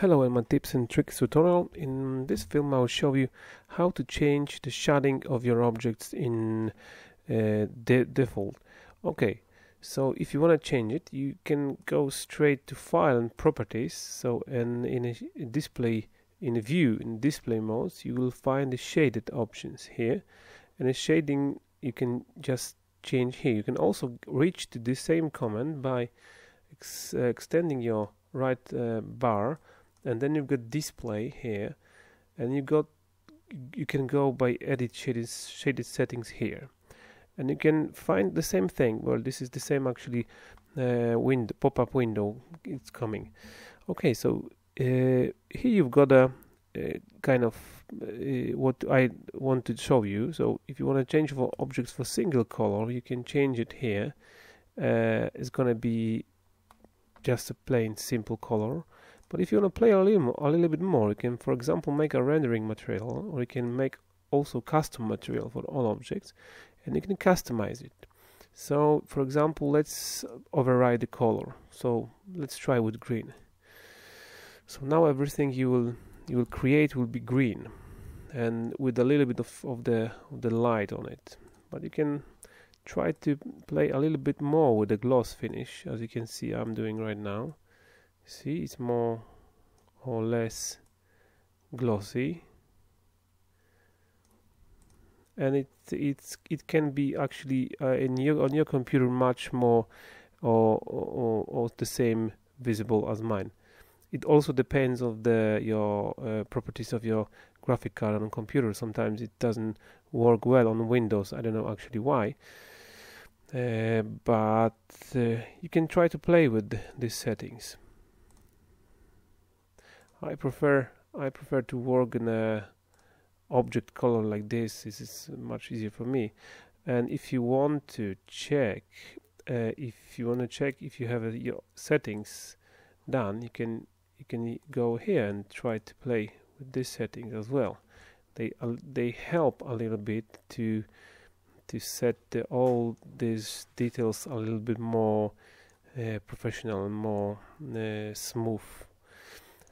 Hello, and my tips and tricks tutorial. In this film I'll show you how to change the shading of your objects in uh, de default. Okay, so if you want to change it you can go straight to file and properties so and in a display in a view in display modes you will find the shaded options here and the shading you can just change here. You can also reach to the same command by ex uh, extending your right uh, bar and then you've got display here and you got you can go by edit shaded, shaded settings here. And you can find the same thing. Well this is the same actually uh, window pop-up window. It's coming. Okay so uh, here you've got a, a kind of uh, what I want to show you. So if you want to change for objects for single color you can change it here. Uh, it's gonna be just a plain simple color but if you want to play a little, a little bit more, you can, for example, make a rendering material, or you can make also custom material for all objects, and you can customize it. So, for example, let's override the color. So let's try with green. So now everything you will you will create will be green, and with a little bit of, of the of the light on it. But you can try to play a little bit more with the gloss finish, as you can see I'm doing right now see it's more or less glossy. And it it's it can be actually uh, in your on your computer much more or, or, or the same visible as mine. It also depends of the your uh, properties of your graphic card on computer. Sometimes it doesn't work well on windows. I don't know actually why. Uh, but uh, you can try to play with these settings I prefer I prefer to work in a object color like this. This is much easier for me. And if you want to check, uh, if you want to check if you have uh, your settings done, you can you can go here and try to play with these settings as well. They uh, they help a little bit to to set the, all these details a little bit more uh, professional and more uh, smooth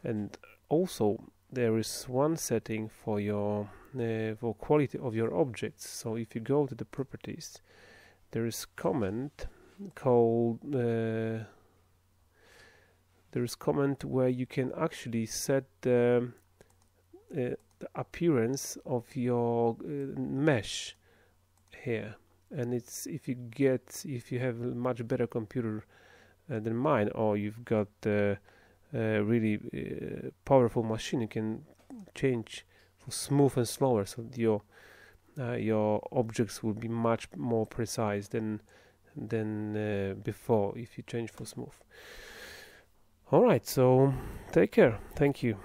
and also there is one setting for your uh, for quality of your objects. So if you go to the properties there is comment called uh, there is comment where you can actually set the, uh, the appearance of your uh, mesh here. And it's if you get if you have a much better computer uh, than mine or you've got uh, really uh, powerful machine. You can change for smooth and slower so your uh, your objects will be much more precise than than uh, before if you change for smooth. All right so take care. Thank you